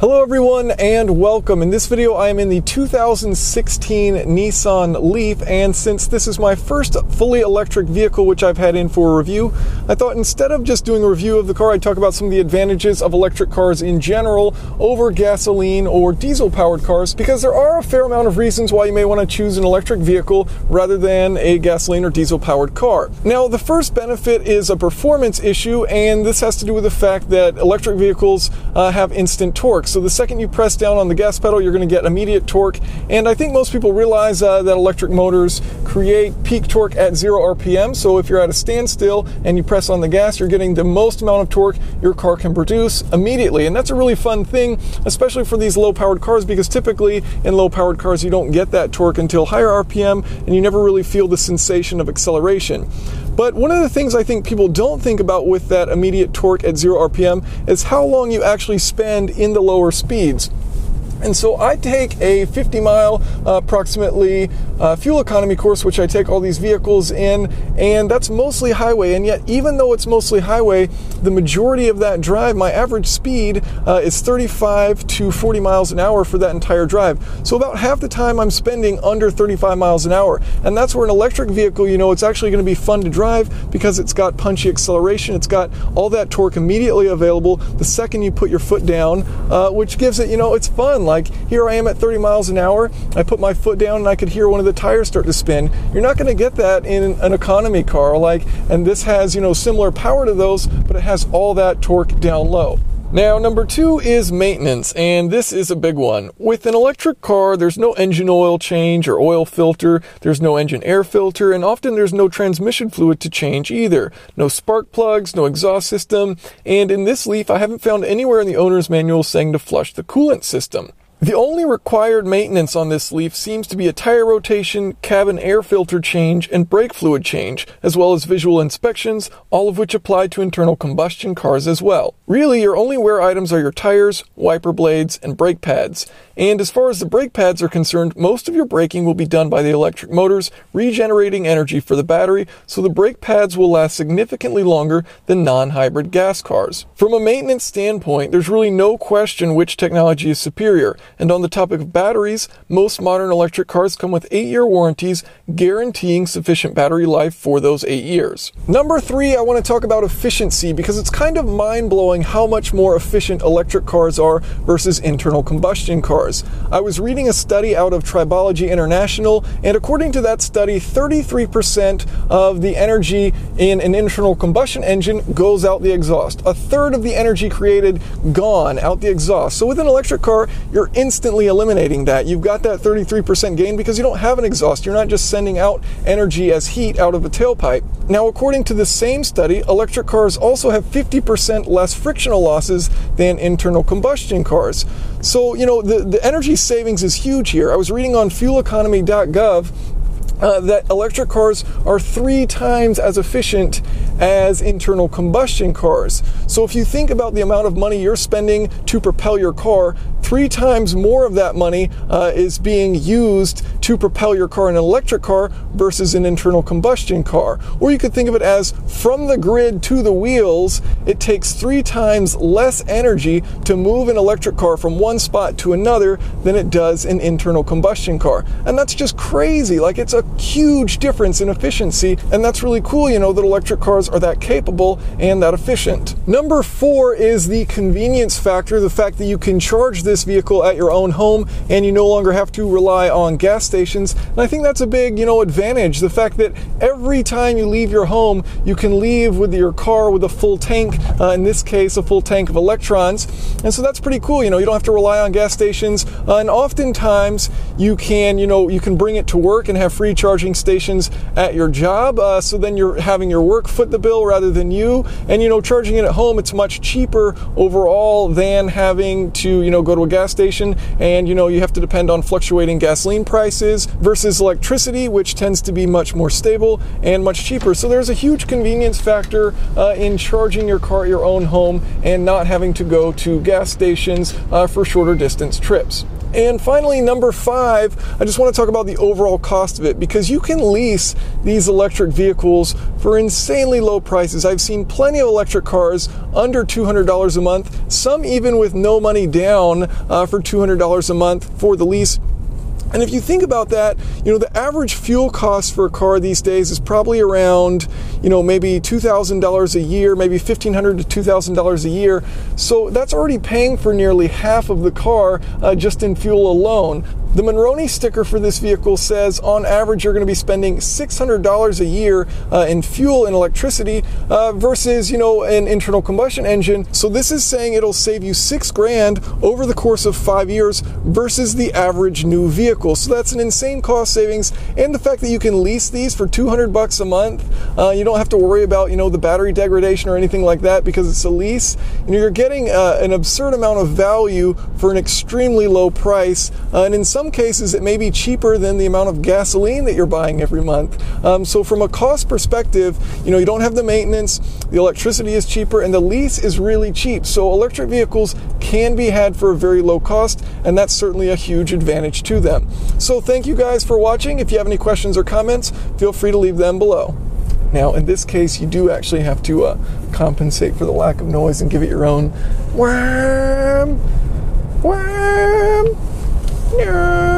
Hello everyone and welcome. In this video I am in the 2016 Nissan Leaf and since this is my first fully electric vehicle which I've had in for a review, I thought instead of just doing a review of the car I'd talk about some of the advantages of electric cars in general over gasoline or diesel powered cars because there are a fair amount of reasons why you may want to choose an electric vehicle rather than a gasoline or diesel powered car. Now the first benefit is a performance issue and this has to do with the fact that electric vehicles uh, have instant torque so the second you press down on the gas pedal, you're going to get immediate torque. And I think most people realize uh, that electric motors create peak torque at zero RPM. So if you're at a standstill and you press on the gas, you're getting the most amount of torque your car can produce immediately. And that's a really fun thing, especially for these low powered cars, because typically in low powered cars, you don't get that torque until higher RPM and you never really feel the sensation of acceleration. But one of the things I think people don't think about with that immediate torque at 0 RPM is how long you actually spend in the lower speeds. And so I take a 50 mile uh, approximately uh, fuel economy course, which I take all these vehicles in, and that's mostly highway. And yet, even though it's mostly highway, the majority of that drive, my average speed uh, is 35 to 40 miles an hour for that entire drive. So about half the time I'm spending under 35 miles an hour. And that's where an electric vehicle, you know, it's actually going to be fun to drive because it's got punchy acceleration. It's got all that torque immediately available the second you put your foot down, uh, which gives it, you know, it's fun like here I am at 30 miles an hour. I put my foot down and I could hear one of the tires start to spin. You're not going to get that in an economy car like and this has, you know, similar power to those, but it has all that torque down low. Now, number two is maintenance, and this is a big one. With an electric car, there's no engine oil change or oil filter, there's no engine air filter, and often there's no transmission fluid to change either. No spark plugs, no exhaust system, and in this Leaf, I haven't found anywhere in the owner's manual saying to flush the coolant system. The only required maintenance on this Leaf seems to be a tire rotation, cabin air filter change, and brake fluid change, as well as visual inspections, all of which apply to internal combustion cars as well. Really, your only wear items are your tires, wiper blades, and brake pads. And as far as the brake pads are concerned, most of your braking will be done by the electric motors, regenerating energy for the battery, so the brake pads will last significantly longer than non-hybrid gas cars. From a maintenance standpoint, there's really no question which technology is superior. And on the topic of batteries, most modern electric cars come with 8-year warranties guaranteeing sufficient battery life for those 8 years. Number 3, I want to talk about efficiency because it's kind of mind-blowing how much more efficient electric cars are versus internal combustion cars. I was reading a study out of Tribology International and according to that study, 33% of the energy in an internal combustion engine goes out the exhaust. A third of the energy created gone out the exhaust. So with an electric car, you're instantly eliminating that. You've got that 33% gain because you don't have an exhaust. You're not just sending out energy as heat out of a tailpipe. Now, according to the same study, electric cars also have 50% less frictional losses than internal combustion cars. So, you know, the, the energy savings is huge here. I was reading on fueleconomy.gov uh, that electric cars are three times as efficient as internal combustion cars. So if you think about the amount of money you're spending to propel your car, three times more of that money uh, is being used to propel your car in an electric car versus an internal combustion car. Or you could think of it as from the grid to the wheels, it takes three times less energy to move an electric car from one spot to another than it does an internal combustion car. And that's just crazy. Like it's a huge difference in efficiency. And that's really cool, you know, that electric cars are that capable and that efficient. Number four is the convenience factor, the fact that you can charge this vehicle at your own home and you no longer have to rely on gas stations. And I think that's a big, you know, advantage. The fact that every time you leave your home, you can leave with your car with a full tank, uh, in this case, a full tank of electrons. And so that's pretty cool. You know, you don't have to rely on gas stations. Uh, and oftentimes you can, you know, you can bring it to work and have free charging stations at your job. Uh, so then you're having your work foot the bill rather than you. And, you know, charging it at home, it's much cheaper overall than having to, you know, go to a gas station. And, you know, you have to depend on fluctuating gasoline prices versus electricity, which tends to be much more stable and much cheaper. So there's a huge convenience factor uh, in charging your car at your own home and not having to go to gas stations uh, for shorter distance trips. And finally, number five, I just want to talk about the overall cost of it because you can lease these electric vehicles for insanely low prices. I've seen plenty of electric cars under $200 a month, some even with no money down uh, for $200 a month for the lease. And if you think about that, you know, the average fuel cost for a car these days is probably around, you know, maybe $2,000 a year, maybe $1,500 to $2,000 a year. So that's already paying for nearly half of the car uh, just in fuel alone. The Monroney sticker for this vehicle says on average you're going to be spending $600 a year uh, in fuel and electricity uh, versus, you know, an internal combustion engine. So this is saying it'll save you six grand over the course of five years versus the average new vehicle. So that's an insane cost savings. And the fact that you can lease these for 200 bucks a month, uh, you don't have to worry about, you know, the battery degradation or anything like that because it's a lease. You know, you're getting uh, an absurd amount of value for an extremely low price. Uh, and in some some cases, it may be cheaper than the amount of gasoline that you're buying every month. Um, so, from a cost perspective, you know, you don't have the maintenance, the electricity is cheaper, and the lease is really cheap. So, electric vehicles can be had for a very low cost, and that's certainly a huge advantage to them. So, thank you guys for watching. If you have any questions or comments, feel free to leave them below. Now, in this case, you do actually have to uh, compensate for the lack of noise and give it your own wham no.